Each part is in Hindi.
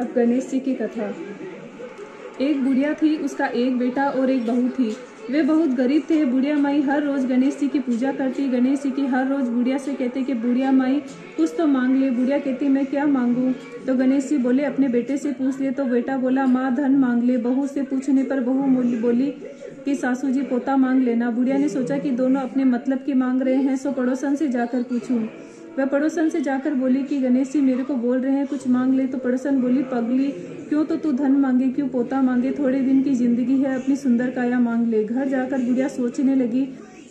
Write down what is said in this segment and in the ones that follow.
अब गणेश जी की कथा। एक बुढ़िया थी, उसका एक बेटा और एक बहू थी। वे बहुत गरीब थे। बुढ़िया माई हर रोज गणेश जी की पूजा करती। गणेश जी की हर रोज बुढ़िया से कहते कि, बुढ़िया माई, कुछ तो मांग ले। बुढ़िया कहती, मैं क्या मांगू? तो गणेश जी बोले, अपने बेटे से पूछ ले। तो बेटा बोला, माँ, धन मांग ले। बहू से पूछने पर बहू बोली कि, सासू जी, पोता मांग लेना। बुढ़िया ने सोचा कि दोनों अपने मतलब की मांग रहे हैं, सो पड़ोसन से जाकर पूछूँ। वह पड़ोसन से जाकर बोली कि, गणेश जी, मेरे को बोल रहे हैं, कुछ मांग ले। तो पड़ोसन बोली, पगली, क्यों तो तू धन मांगे, क्यों पोता मांगे? थोड़े दिन की ज़िंदगी है, अपनी सुंदर काया मांग ले। घर जाकर बुढ़िया सोचने लगी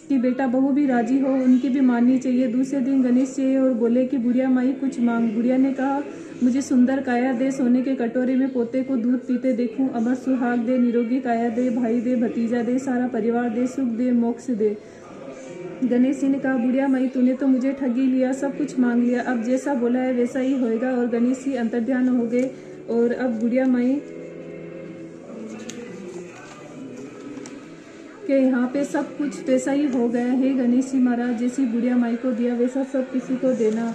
कि, बेटा, बहू भी राज़ी हो, उनकी भी माननी चाहिए। दूसरे दिन गणेश जी और बोले कि, बुढ़िया माई, कुछ मांग। बुढ़िया ने कहा, मुझे सुंदर काया दे, सोने के कटोरे में पोते को दूध पीते देखूँ, अमर सुहाग दे, निरोगी काया दे, भाई दे, भतीजा दे, सारा परिवार दे, सुख दे, मोक्ष दे। गणेश जी ने कहा, बुढ़िया माई, तूने तो मुझे ठगी लिया, सब कुछ मांग लिया। अब जैसा बोला है, वैसा ही होएगा। और गणेश जी अंतर्ध्यान हो गए और अब बुढ़िया माई के यहाँ पे सब कुछ वैसा ही हो गया है। गणेश जी महाराज, जैसी बुढ़िया माई को दिया, वैसा सब किसी को देना।